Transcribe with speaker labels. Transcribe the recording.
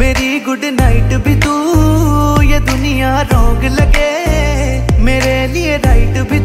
Speaker 1: मेरी good night भी तू ये दुनिया रोंग लगे। मेरे लिए राइट भी